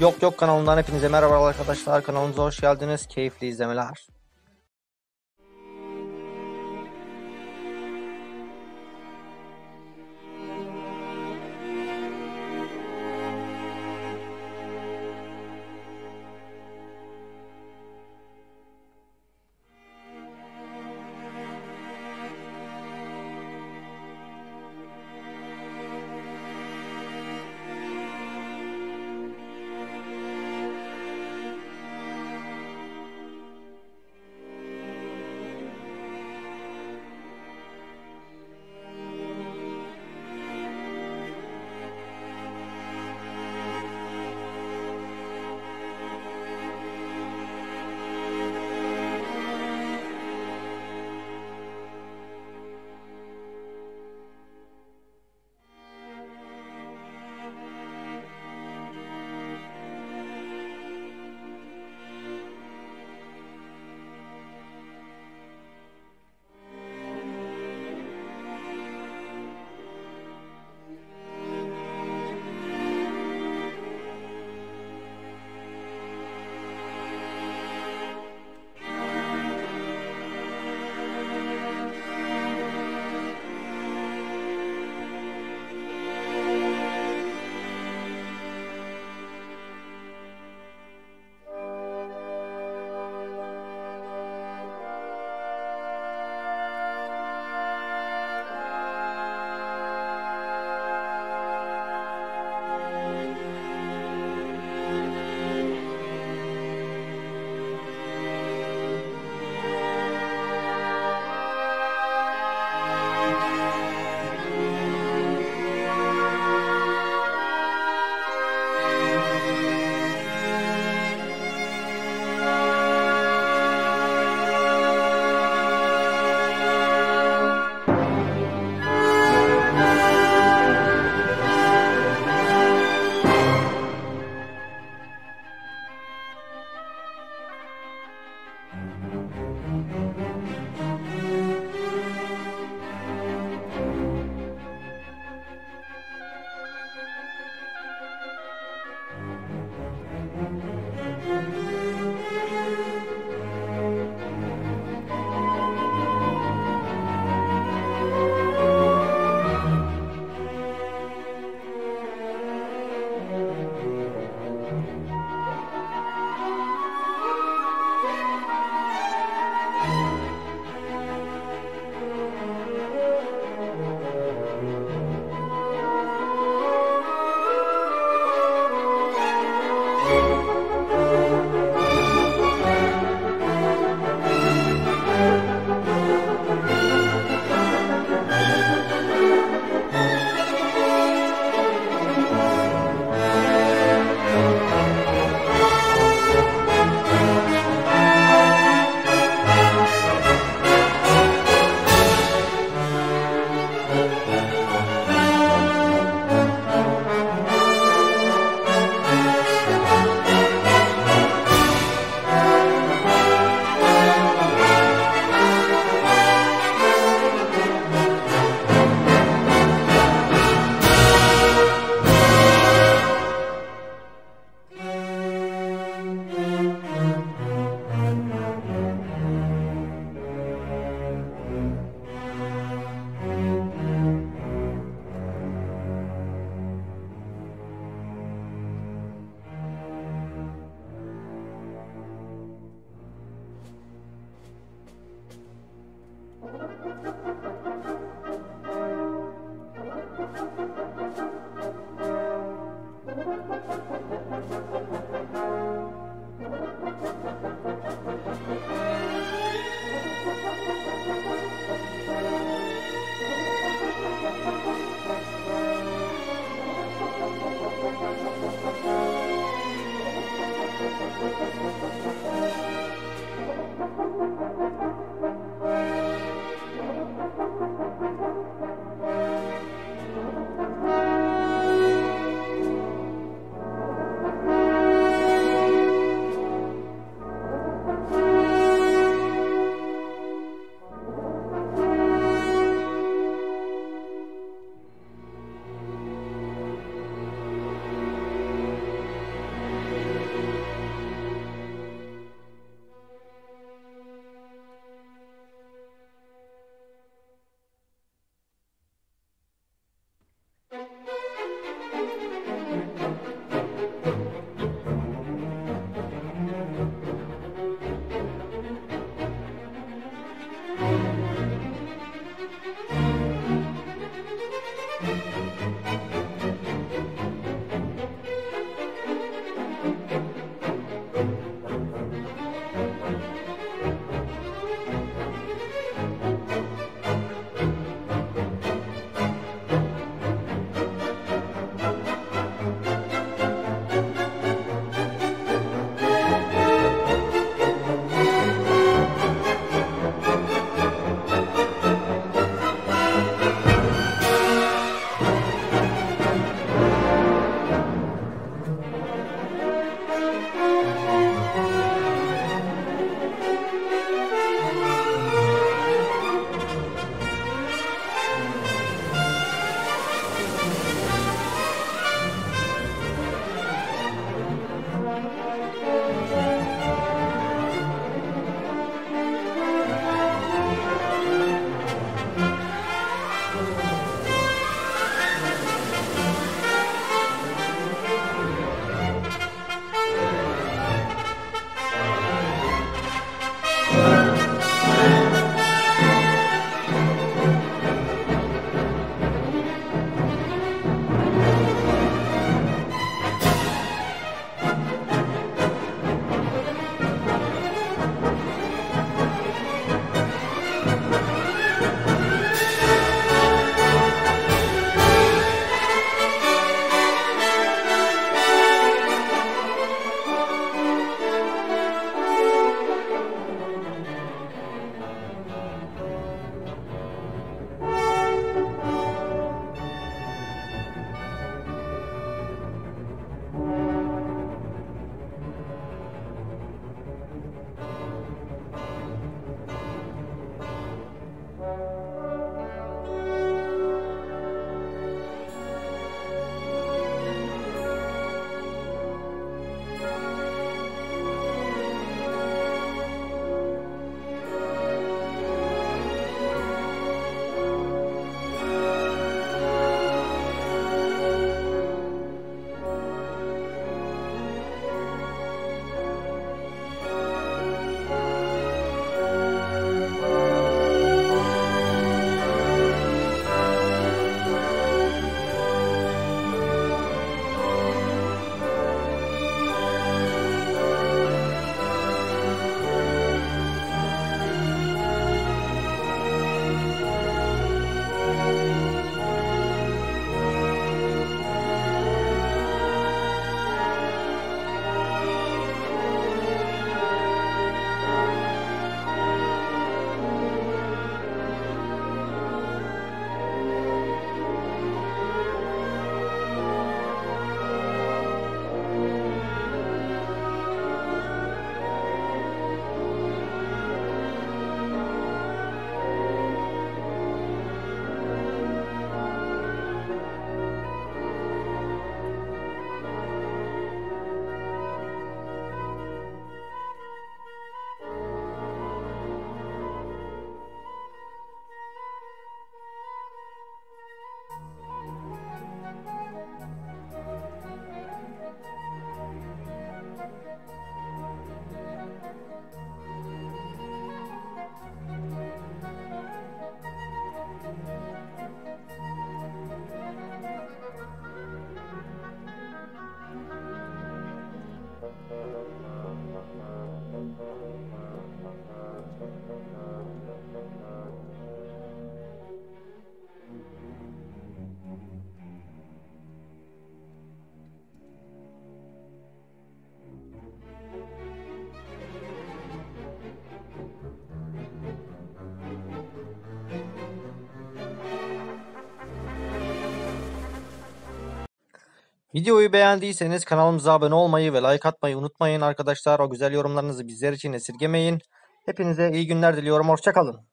Yok Yok kanalından hepinize merhaba arkadaşlar. Kanalımıza hoş geldiniz. Keyifli izlemeler. Thank you. Videoyu beğendiyseniz kanalımıza abone olmayı ve like atmayı unutmayın arkadaşlar. O güzel yorumlarınızı bizler için esirgemeyin. Hepinize iyi günler diliyorum. Hoşçakalın.